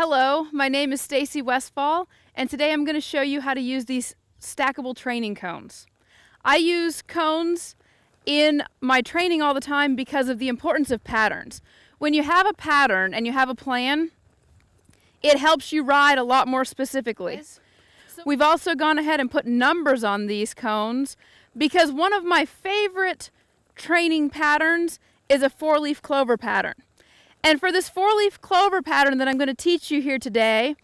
Hello, my name is Stacy Westfall, and today I'm going to show you how to use these stackable training cones. I use cones in my training all the time because of the importance of patterns. When you have a pattern and you have a plan, it helps you ride a lot more specifically. We've also gone ahead and put numbers on these cones because one of my favorite training patterns is a four-leaf clover pattern. And for this four-leaf clover pattern that I'm going to teach you here today,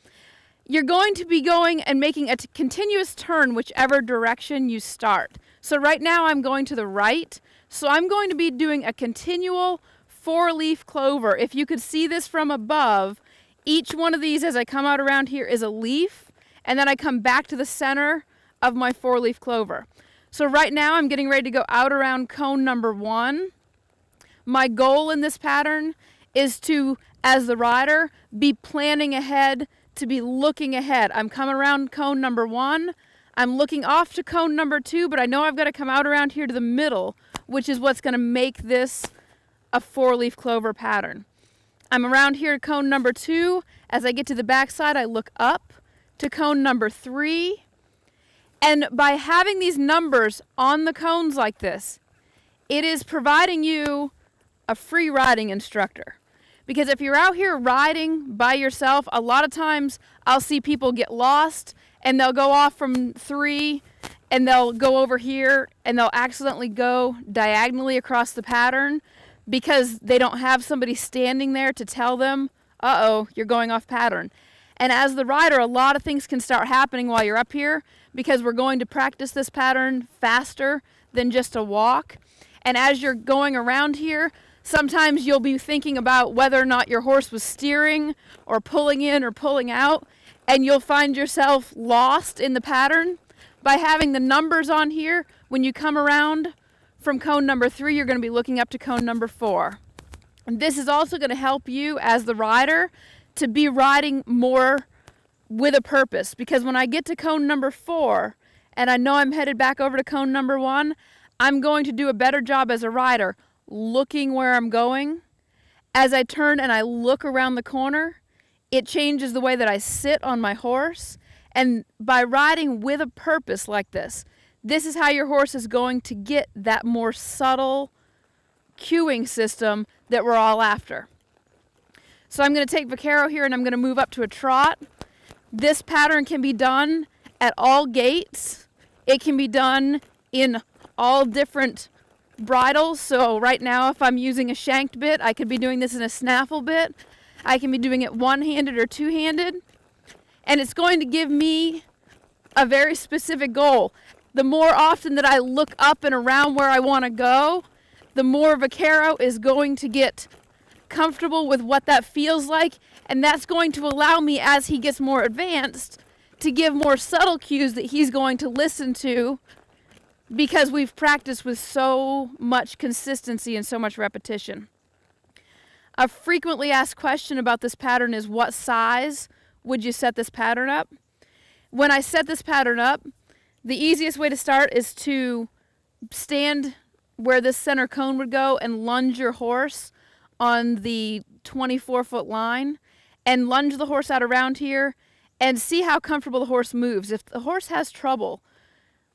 you're going to be going and making a continuous turn whichever direction you start. So right now I'm going to the right, so I'm going to be doing a continual four-leaf clover. If you could see this from above, each one of these as I come out around here is a leaf, and then I come back to the center of my four-leaf clover. So right now I'm getting ready to go out around cone number one. My goal in this pattern is to, as the rider, be planning ahead, to be looking ahead. I'm coming around cone number one. I'm looking off to cone number two, but I know I've got to come out around here to the middle, which is what's going to make this a four-leaf clover pattern. I'm around here to cone number two. As I get to the back side, I look up to cone number three. And by having these numbers on the cones like this, it is providing you a free riding instructor. Because if you're out here riding by yourself, a lot of times I'll see people get lost and they'll go off from three and they'll go over here and they'll accidentally go diagonally across the pattern because they don't have somebody standing there to tell them, uh oh, you're going off pattern. And as the rider, a lot of things can start happening while you're up here because we're going to practice this pattern faster than just a walk. And as you're going around here, Sometimes you'll be thinking about whether or not your horse was steering or pulling in or pulling out, and you'll find yourself lost in the pattern. By having the numbers on here, when you come around from cone number three, you're going to be looking up to cone number four. And this is also going to help you as the rider to be riding more with a purpose because when I get to cone number four and I know I'm headed back over to cone number one, I'm going to do a better job as a rider looking where I'm going. As I turn and I look around the corner, it changes the way that I sit on my horse. And by riding with a purpose like this, this is how your horse is going to get that more subtle cueing system that we're all after. So I'm going to take Vaquero here and I'm going to move up to a trot. This pattern can be done at all gaits. It can be done in all different bridles. So right now, if I'm using a shanked bit, I could be doing this in a snaffle bit. I can be doing it one-handed or two-handed. And it's going to give me a very specific goal. The more often that I look up and around where I want to go, the more Vaquero is going to get comfortable with what that feels like. And that's going to allow me, as he gets more advanced, to give more subtle cues that he's going to listen to because we've practiced with so much consistency and so much repetition. A frequently asked question about this pattern is what size would you set this pattern up? When I set this pattern up, the easiest way to start is to stand where this center cone would go and lunge your horse on the 24 foot line and lunge the horse out around here and see how comfortable the horse moves. If the horse has trouble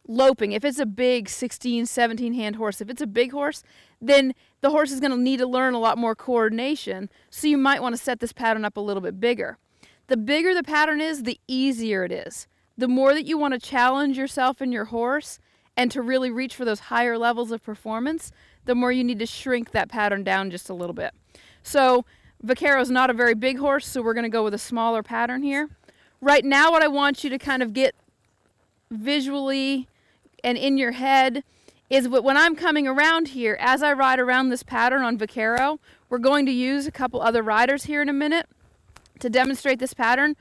loping, if it's a big 16, 17 hand horse, if it's a big horse, then the horse is going to need to learn a lot more coordination. So you might want to set this pattern up a little bit bigger. The bigger the pattern is, the easier it is. The more that you want to challenge yourself and your horse and to really reach for those higher levels of performance, the more you need to shrink that pattern down just a little bit. So Vaquero is not a very big horse, so we're going to go with a smaller pattern here. Right now, what I want you to kind of get visually and in your head is when I'm coming around here, as I ride around this pattern on Vaquero, we're going to use a couple other riders here in a minute to demonstrate this pattern.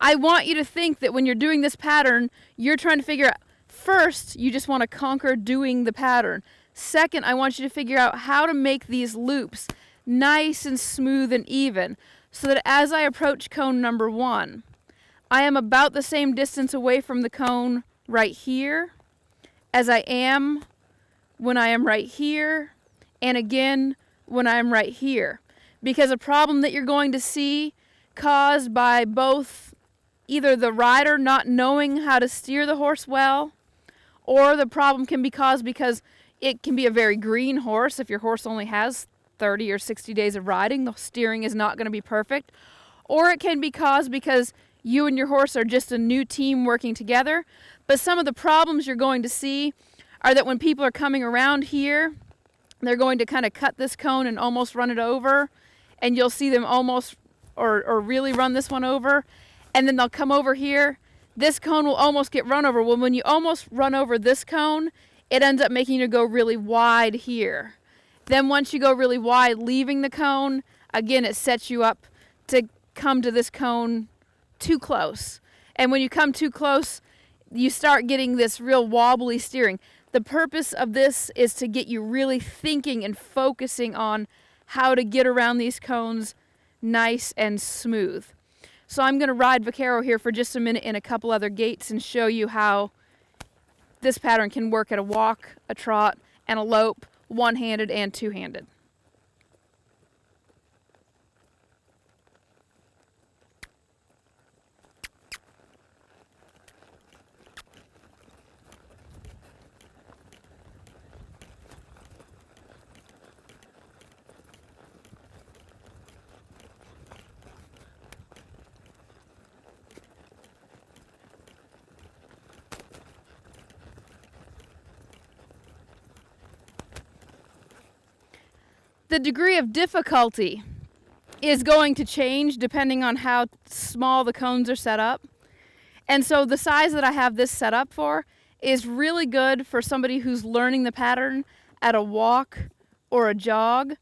I want you to think that when you're doing this pattern, you're trying to figure out, first, you just want to conquer doing the pattern. Second, I want you to figure out how to make these loops nice and smooth and even so that as I approach cone number one, I am about the same distance away from the cone right here as I am when I am right here and again when I am right here. Because a problem that you're going to see caused by both either the rider not knowing how to steer the horse well, or the problem can be caused because it can be a very green horse. If your horse only has 30 or 60 days of riding, the steering is not going to be perfect. Or it can be caused because you and your horse are just a new team working together. But some of the problems you're going to see are that when people are coming around here, they're going to kind of cut this cone and almost run it over. And you'll see them almost or, or really run this one over. And then they'll come over here. This cone will almost get run over. Well, when you almost run over this cone, it ends up making you go really wide here. Then once you go really wide, leaving the cone, again, it sets you up to come to this cone too close. And when you come too close, you start getting this real wobbly steering. The purpose of this is to get you really thinking and focusing on how to get around these cones nice and smooth. So I'm going to ride Vaquero here for just a minute in a couple other gaits and show you how this pattern can work at a walk, a trot, and a lope, one-handed and two-handed. The degree of difficulty is going to change depending on how small the cones are set up. And so the size that I have this set up for is really good for somebody who's learning the pattern at a walk or a jog.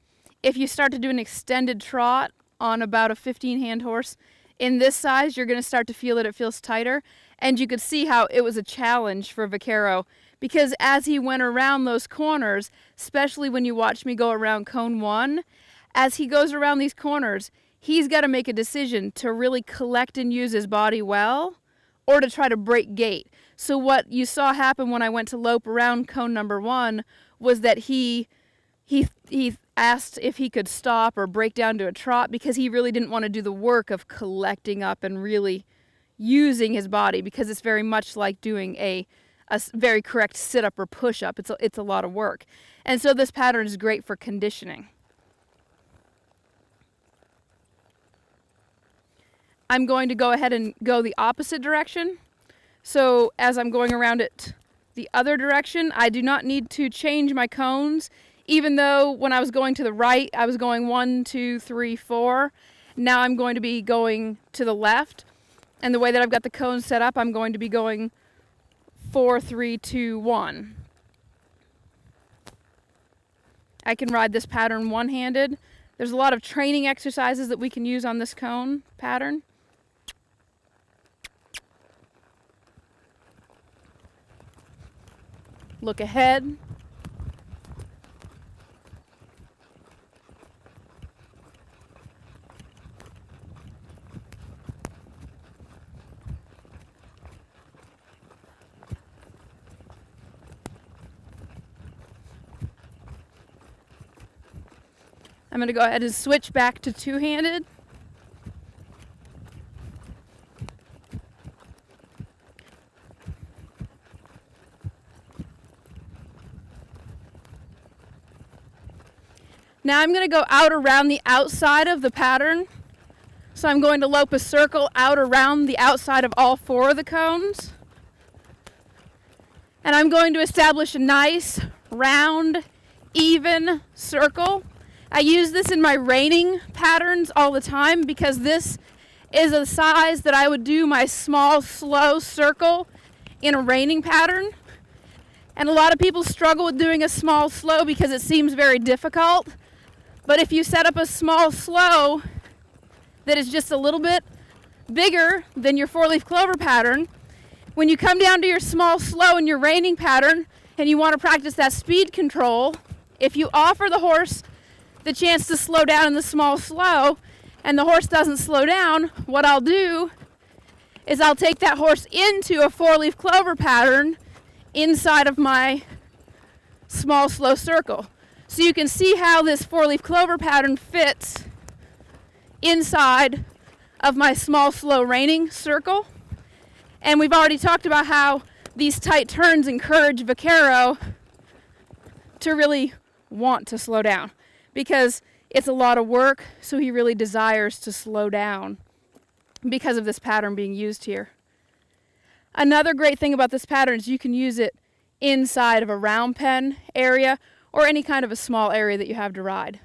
If you start to do an extended trot on about a 15 hand horse in this size, you're going to start to feel that it feels tighter. And you could see how it was a challenge for Vaquero because as he went around those corners, especially when you watch me go around cone one, as he goes around these corners, he's got to make a decision to really collect and use his body well or to try to break gait. So what you saw happen when I went to lope around cone number 1 was that he he he asked if he could stop or break down to a trot because he really didn't want to do the work of collecting up and really using his body because it's very much like doing a a very correct sit up or push up. It's a, it's a lot of work. And so this pattern is great for conditioning. I'm going to go ahead and go the opposite direction. So as I'm going around it the other direction, I do not need to change my cones, even though when I was going to the right, I was going one, two, three, four. Now I'm going to be going to the left. And the way that I've got the cones set up, I'm going to be going four, three, two, one. I can ride this pattern one-handed. There's a lot of training exercises that we can use on this cone pattern. Look ahead. I'm going to go ahead and switch back to two-handed. Now I'm going to go out around the outside of the pattern. So I'm going to lope a circle out around the outside of all four of the cones. And I'm going to establish a nice, round, even circle. I use this in my reining patterns all the time because this is a size that I would do my small, slow circle in a reining pattern. And a lot of people struggle with doing a small, slow because it seems very difficult. But if you set up a small, slow that is just a little bit bigger than your four-leaf clover pattern, when you come down to your small, slow in your reining pattern and you want to practice that speed control, if you offer the horse the chance to slow down in the small slow and the horse doesn't slow down, what I'll do is I'll take that horse into a four-leaf clover pattern inside of my small slow circle. So you can see how this four-leaf clover pattern fits inside of my small, slow reining circle. And we've already talked about how these tight turns encourage Vaquero to really want to slow down because it's a lot of work, so he really desires to slow down because of this pattern being used here. Another great thing about this pattern is you can use it inside of a round pen area or any kind of a small area that you have to ride.